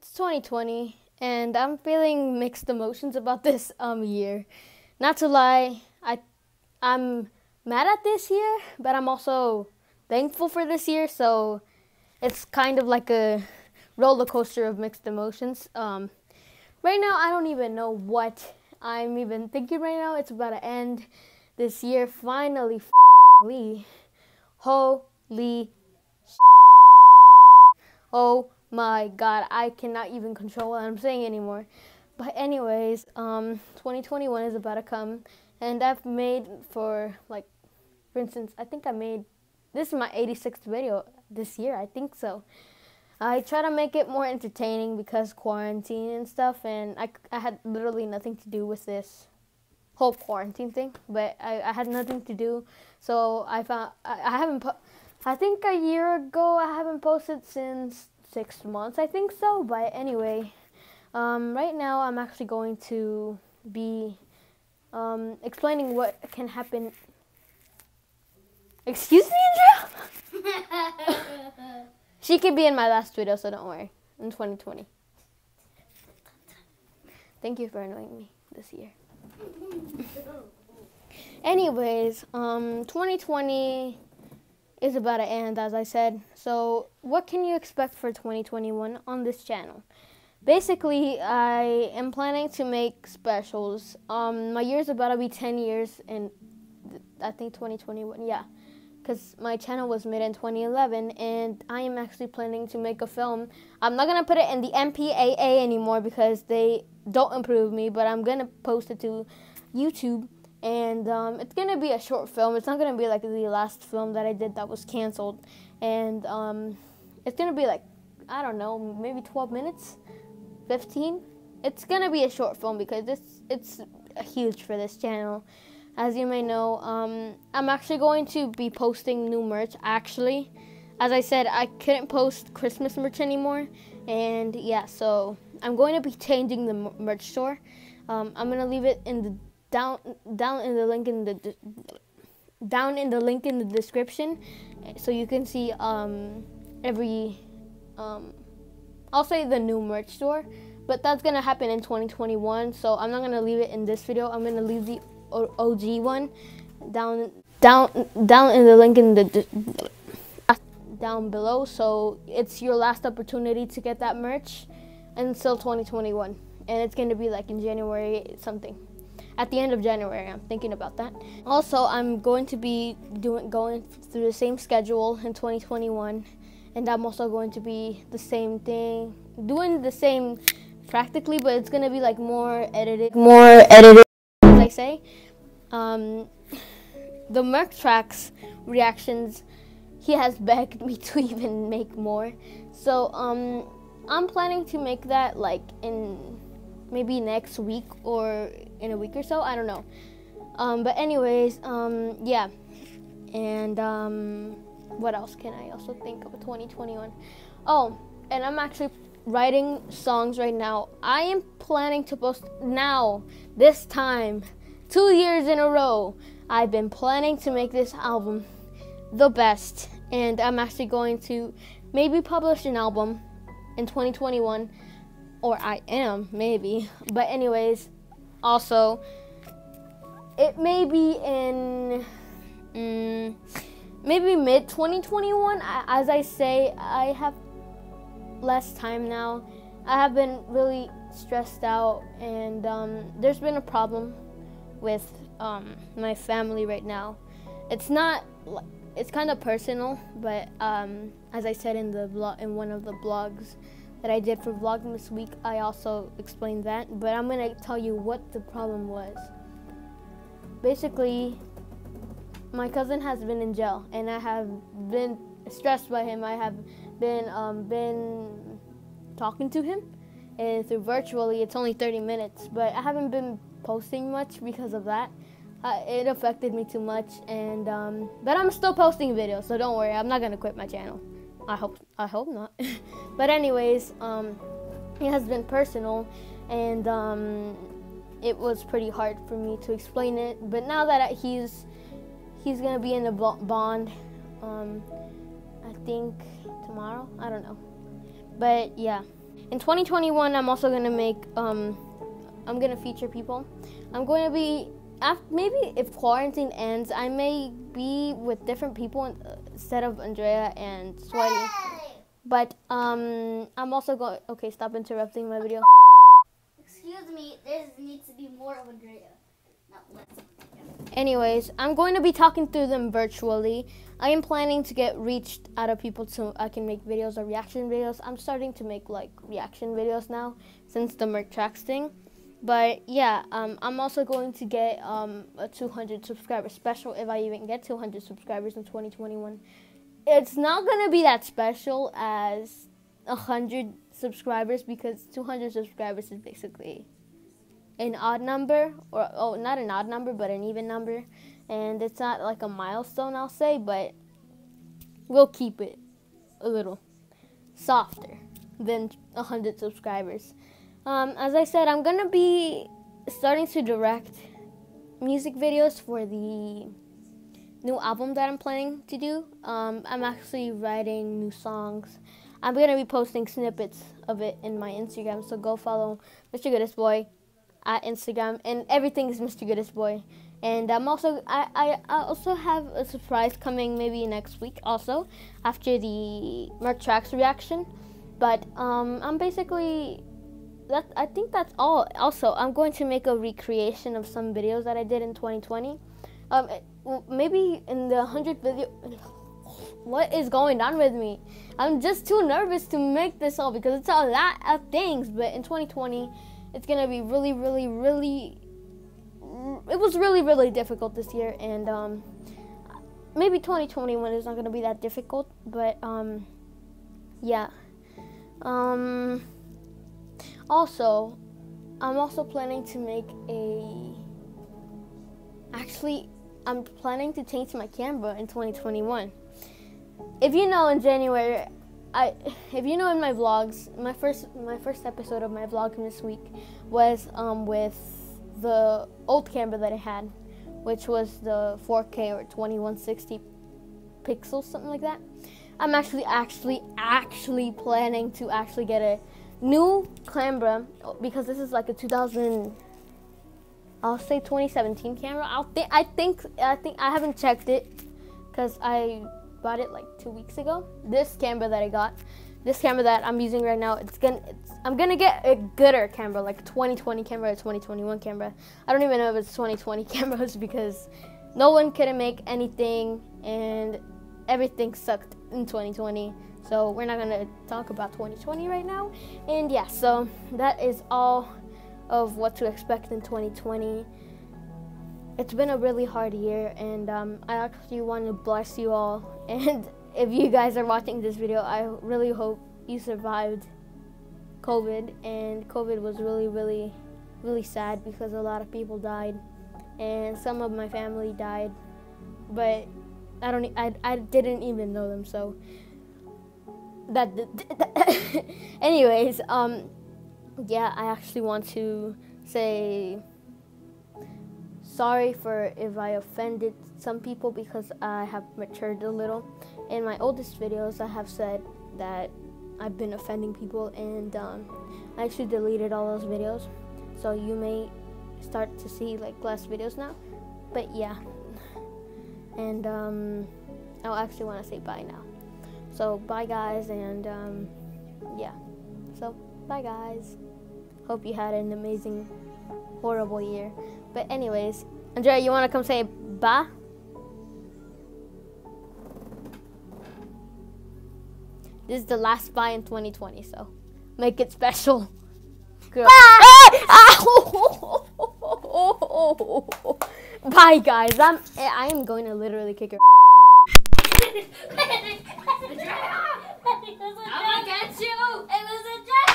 it's 2020 and I'm feeling mixed emotions about this um year. Not to lie, I I'm mad at this year, but I'm also thankful for this year, so it's kind of like a roller coaster of mixed emotions. Um right now I don't even know what I'm even thinking right now. It's about to end this year finally. Holy, holy, oh my god, I cannot even control what I'm saying anymore. But anyways, um, 2021 is about to come, and I've made for like, for instance, I think I made this is my 86th video this year. I think so. I try to make it more entertaining because quarantine and stuff, and I, I had literally nothing to do with this whole quarantine thing. But I, I had nothing to do, so I found I, I haven't. Po- I think a year ago I haven't posted since six months. I think so. But anyway, um, right now I'm actually going to be um, explaining what can happen. Excuse me, Andrea. she could be in my last video, so don't worry. In 2020. Thank you for annoying me this year. Anyways, um, 2020 is about to end, as I said. So, what can you expect for 2021 on this channel? Basically, I am planning to make specials. Um, my year's about to be 10 years, and I think 2021, yeah, because my channel was made in 2011, and I am actually planning to make a film. I'm not gonna put it in the MPAA anymore because they don't improve me, but I'm gonna post it to YouTube and um, it's gonna be a short film. It's not gonna be like the last film that I did that was canceled, and um, it's gonna be like I don't know, maybe 12 minutes, 15. It's gonna be a short film because it's it's huge for this channel. As you may know, um, I'm actually going to be posting new merch. Actually, as I said, I couldn't post Christmas merch anymore, and yeah, so I'm going to be changing the merch store. Um, I'm gonna leave it in the down down in the link in the down in the link in the description so you can see um, every um, I'll say the new merch store but that's gonna happen in 2021 so I'm not gonna leave it in this video. I'm gonna leave the OG one down down down in the link in the down below so it's your last opportunity to get that merch until 2021 and it's gonna be like in January something at the end of January. I'm thinking about that. Also, I'm going to be doing going through the same schedule in 2021, and I'm also going to be the same thing, doing the same practically, but it's gonna be like more edited, more edited. As I say, um, the Merc tracks reactions. He has begged me to even make more, so um, I'm planning to make that like in maybe next week or in a week or so. I don't know. Um, but anyways, um, yeah. And um, what else can I also think of 2021? Oh, and I'm actually writing songs right now. I am planning to post now, this time, two years in a row. I've been planning to make this album the best, and I'm actually going to maybe publish an album in 2021 or I am maybe. But anyways, also it may be in mm, maybe mid 2021. As I say, I have less time now. I have been really stressed out, and um, there's been a problem with um, my family right now. It's not. It's kind of personal, but um, as I said in the blog, in one of the blogs, that I did for Vlogmas Week, I also explained that, but I'm to tell you what the problem was. Basically, my cousin has been in jail, and I have been stressed by him. I have been um, been talking to him, and through virtually, it's only 30 minutes, but I haven't been posting much because of that. Uh, it affected me too much, and um, but I'm still posting videos, so don't worry. I'm not gonna quit my channel. I hope I hope not. but anyways, um, it has been personal, and um, it was pretty hard for me to explain it. But now that he's he's gonna be in the bond, um, I think tomorrow. I don't know, but yeah. in 2021, I'm also gonna make. Um, I'm gonna feature people. I'm going to be. After, maybe if quarantine ends, I may be with different people instead of Andrea and Sweaty. But um, I'm also going. Okay, stop interrupting my video. Excuse me, there needs to be more of Andrea, not less. Anyways, I'm going to be talking through them virtually. I am planning to get reached out of people so I can make videos or reaction videos. I'm starting to make like reaction videos now since the Merc Tracks thing. But yeah, um, I'm also going to get um, a 200 subscriber special if I even get 200 subscribers in 2021. It's not going to be that special as 100 subscribers because 200 subscribers is basically an odd number or oh not an odd number but an even number and it's not like a milestone I'll say but we'll keep it a little softer than 100 subscribers um, as I said I'm gonna be starting to direct music videos for the new album that I'm planning to do um, I'm actually writing new songs I'm gonna be posting snippets of it in my Instagram so go follow Mr. Goodest Boy at Instagram, and everything is Mr. Goodest Boy. And I'm also I, I, also have a surprise coming maybe next week also after the Merc Tracks reaction. But um, I'm basically that I think that's all. Also, I'm going to make a recreation of some videos that I did in 2020. Um, maybe in the 100 video. What is going on with me? I'm just too nervous to make this all because it's a lot of things. But in 2020 it's gonna be really, really, really. It was really, really difficult this year, and um, maybe 2021 is not gonna be that difficult, but um, yeah. Um, also, I'm also planning to make a. Actually, I'm planning to change my camera in 2021. If you know, in January, I, if you know in my vlogs, my first my first episode of my vlog this week was um, with the old camera that I had, which was the 4K or 2160 pixels, something like that. I'm actually actually actually planning to actually get a new camera because this is like a 2000 I'll say 2017 camera. I'll think I think I think I haven't checked it because I bought it like two weeks ago. This camera that I got, this camera that I'm using right now, it's gonna, it's, I'm gonna get a gooder camera, like a 2020 camera, or 2021 camera. I don't even know if it's 2020 cameras because no one couldn't make anything and everything sucked in 2020. So we're not gonna talk about 2020 right now. And yeah, so that is all of what to expect in 2020 it's been a really hard year, and um, I actually want to bless you all. And if you guys are watching this video, I really hope you survived COVID. And COVID was really, really, really sad because a lot of people died, and some of my family died, but I don't, I, I didn't even know them, so that. anyways, um, yeah, I actually want to say sorry for if I offended some people because I have matured a little. In my oldest videos, I have said that I've been offending people, and um, I actually deleted all those videos. So you may start to see like less videos now. But yeah, and um, I actually want to say bye now. So bye guys, and um, yeah. So bye guys. Hope you had an amazing, horrible year. But anyways, Andrea, you want to come say bye? This is the last bye in 2020, so make it special. Girl. Bye, guys. I'm I am going to literally kick her. I'm gonna get you. It was a